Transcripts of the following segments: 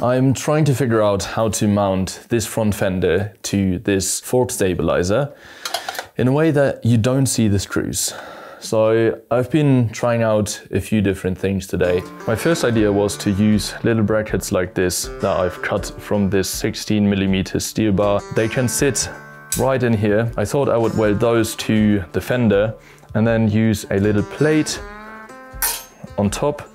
I'm trying to figure out how to mount this front fender to this fork stabilizer in a way that you don't see the screws. So I've been trying out a few different things today. My first idea was to use little brackets like this that I've cut from this 16 millimeter steel bar. They can sit right in here. I thought I would weld those to the fender and then use a little plate on top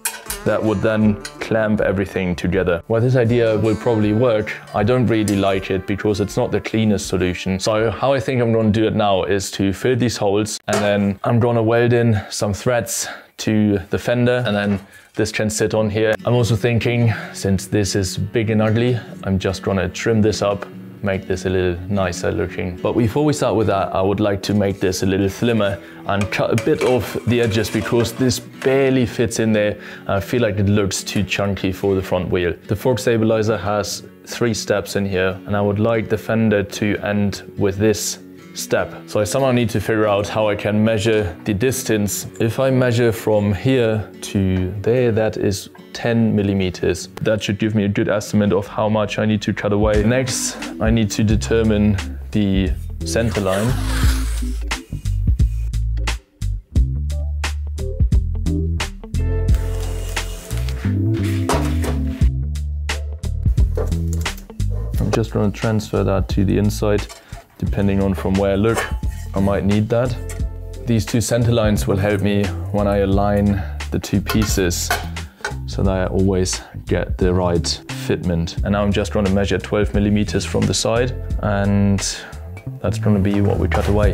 that would then clamp everything together. Well, this idea will probably work. I don't really like it because it's not the cleanest solution. So how I think I'm gonna do it now is to fill these holes and then I'm gonna weld in some threads to the fender and then this can sit on here. I'm also thinking, since this is big and ugly, I'm just gonna trim this up make this a little nicer looking. But before we start with that, I would like to make this a little slimmer and cut a bit off the edges because this barely fits in there. I feel like it looks too chunky for the front wheel. The fork stabilizer has three steps in here and I would like the fender to end with this step. So I somehow need to figure out how I can measure the distance. If I measure from here to there, that is 10 millimeters. That should give me a good estimate of how much I need to cut away. Next, I need to determine the center line. I'm just going to transfer that to the inside depending on from where I look, I might need that. These two center lines will help me when I align the two pieces so that I always get the right fitment. And now I'm just going to measure 12 millimeters from the side and that's going to be what we cut away.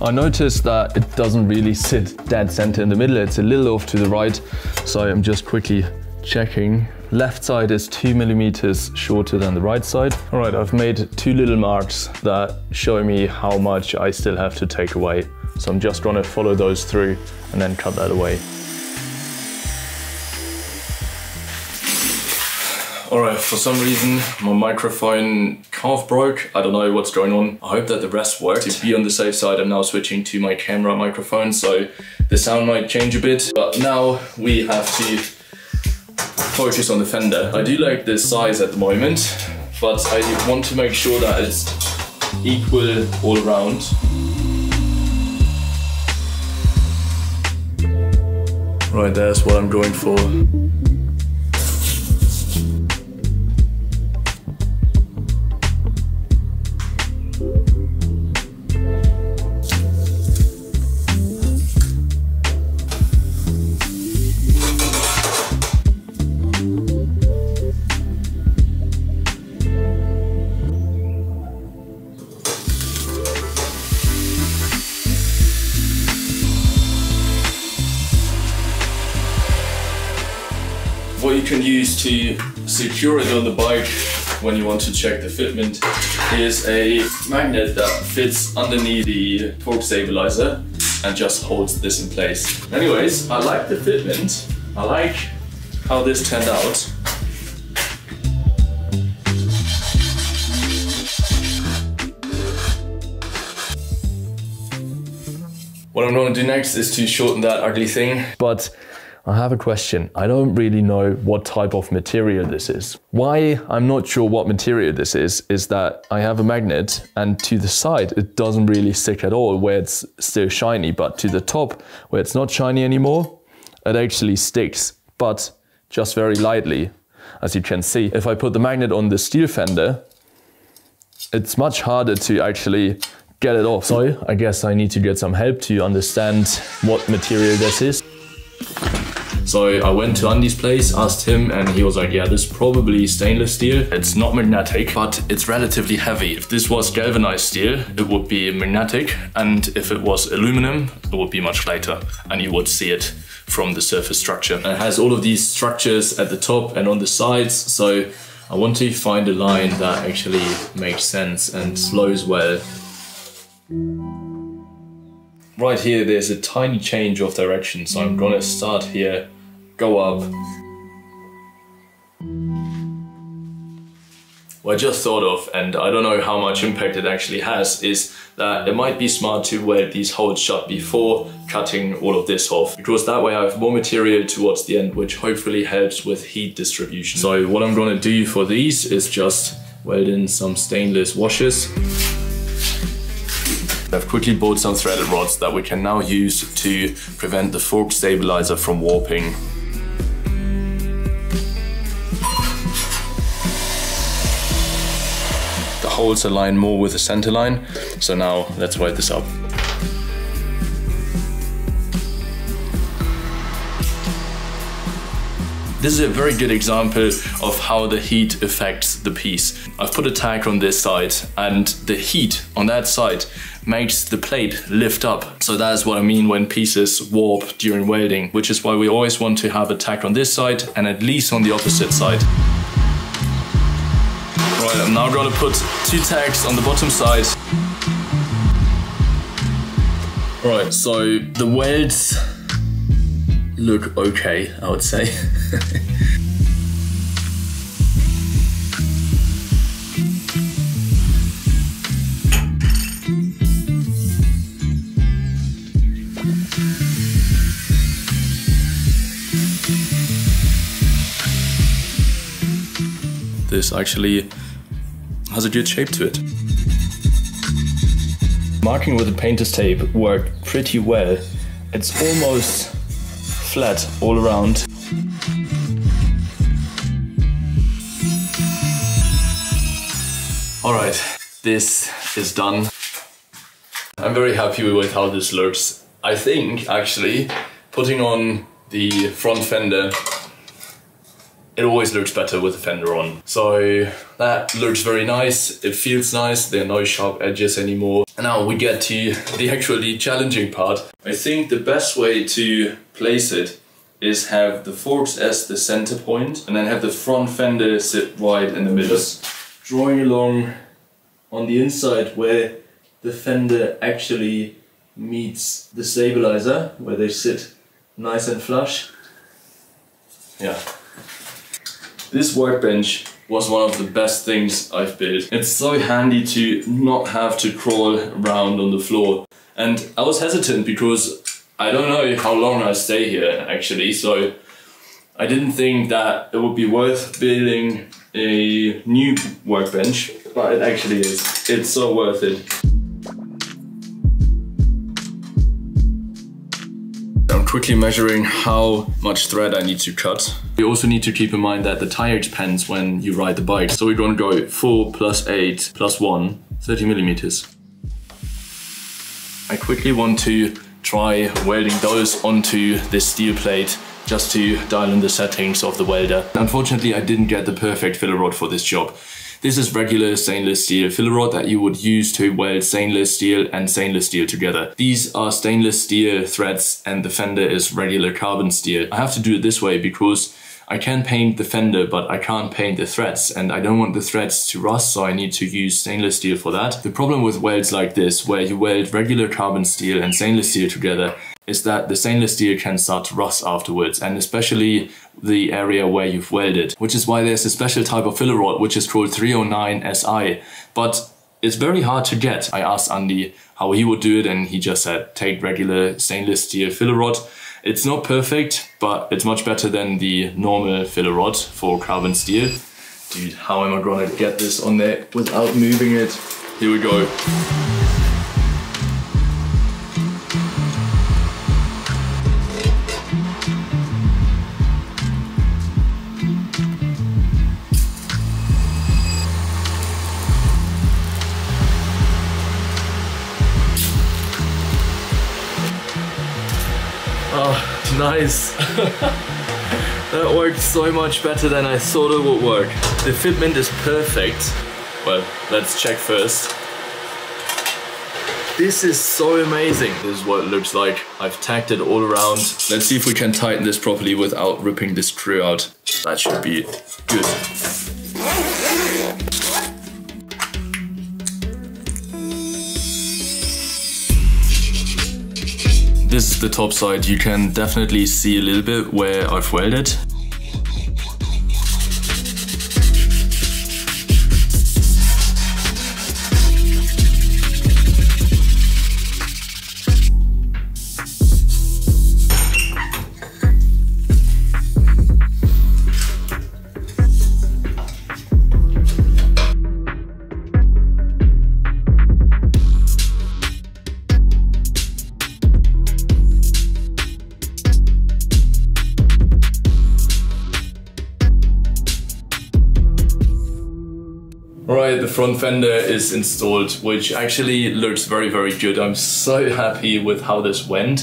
I noticed that it doesn't really sit dead center in the middle. It's a little off to the right. So I'm just quickly checking. Left side is two millimeters shorter than the right side. All right, I've made two little marks that show me how much I still have to take away. So I'm just gonna follow those through and then cut that away. Alright, for some reason my microphone half broke. I don't know what's going on. I hope that the rest worked. To be on the safe side, I'm now switching to my camera microphone, so the sound might change a bit. But now we have to focus on the fender. I do like this size at the moment, but I want to make sure that it's equal all around. Right, there's what I'm going for. What you can use to secure it on the bike when you want to check the fitment is a magnet that fits underneath the fork stabilizer and just holds this in place. Anyways, I like the fitment. I like how this turned out. What I'm going to do next is to shorten that ugly thing. But I have a question. I don't really know what type of material this is. Why I'm not sure what material this is, is that I have a magnet and to the side it doesn't really stick at all where it's still shiny, but to the top where it's not shiny anymore, it actually sticks, but just very lightly. As you can see, if I put the magnet on the steel fender, it's much harder to actually get it off. So I guess I need to get some help to understand what material this is. So I went to Andy's place, asked him, and he was like, yeah, this is probably stainless steel. It's not magnetic, but it's relatively heavy. If this was galvanized steel, it would be magnetic. And if it was aluminum, it would be much lighter. And you would see it from the surface structure. It has all of these structures at the top and on the sides. So I want to find a line that actually makes sense and flows well. Right here, there's a tiny change of direction. So I'm gonna start here go up what I just thought of, and I don't know how much impact it actually has, is that it might be smart to weld these holes shut before cutting all of this off, because that way I have more material towards the end, which hopefully helps with heat distribution. So what I'm gonna do for these is just weld in some stainless washers. I've quickly bought some threaded rods that we can now use to prevent the fork stabilizer from warping. Holes align more with the center line, so now let's weld this up. This is a very good example of how the heat affects the piece. I've put a tack on this side and the heat on that side makes the plate lift up. So that's what I mean when pieces warp during welding, which is why we always want to have a tack on this side and at least on the opposite side. I'm now gonna put two tags on the bottom side. Right, so the welds look okay, I would say. this actually has a good shape to it. Marking with the painter's tape worked pretty well. It's almost flat all around. All right, this is done. I'm very happy with how this looks. I think actually putting on the front fender it always looks better with the fender on. So that looks very nice, it feels nice, there are no sharp edges anymore. And now we get to the actually challenging part. I think the best way to place it is have the forks as the center point and then have the front fender sit right in the middle. Just drawing along on the inside where the fender actually meets the stabilizer, where they sit nice and flush. Yeah, this workbench was one of the best things I've built. It's so handy to not have to crawl around on the floor. And I was hesitant because I don't know how long I stay here actually, so I didn't think that it would be worth building a new workbench, but it actually is. It's so worth it. Quickly measuring how much thread I need to cut. You also need to keep in mind that the tire expands when you ride the bike. So we're gonna go 4 plus 8 plus 1, 30 millimeters. I quickly want to try welding those onto this steel plate just to dial in the settings of the welder. Unfortunately, I didn't get the perfect filler rod for this job. This is regular stainless steel filler rod that you would use to weld stainless steel and stainless steel together. These are stainless steel threads and the fender is regular carbon steel. I have to do it this way because I can paint the fender, but I can't paint the threads and I don't want the threads to rust, so I need to use stainless steel for that. The problem with welds like this, where you weld regular carbon steel and stainless steel together, is that the stainless steel can start to rust afterwards, and especially the area where you've welded, which is why there's a special type of filler rod, which is called 309 SI. But it's very hard to get. I asked Andy how he would do it, and he just said, take regular stainless steel filler rod, it's not perfect, but it's much better than the normal filler rod for carbon steel. Dude, how am I gonna get this on there without moving it? Here we go. Nice. that worked so much better than I thought it would work. The fitment is perfect. Well, let's check first. This is so amazing. This is what it looks like. I've tacked it all around. Let's see if we can tighten this properly without ripping the screw out. That should be good. This is the top side. You can definitely see a little bit where I've welded. Front fender is installed, which actually looks very, very good. I'm so happy with how this went.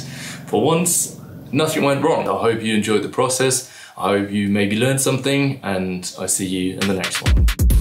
For once, nothing went wrong. I hope you enjoyed the process. I hope you maybe learned something and I see you in the next one.